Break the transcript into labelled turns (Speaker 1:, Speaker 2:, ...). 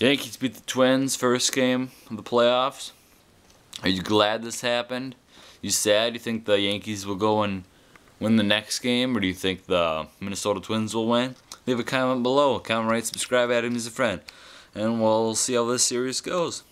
Speaker 1: Yankees beat the Twins first game of the playoffs. Are you glad this happened? You sad? You think the Yankees will go and win the next game, or do you think the Minnesota Twins will win? Leave a comment below. Comment, rate, subscribe, add him as a friend, and we'll see how this series goes.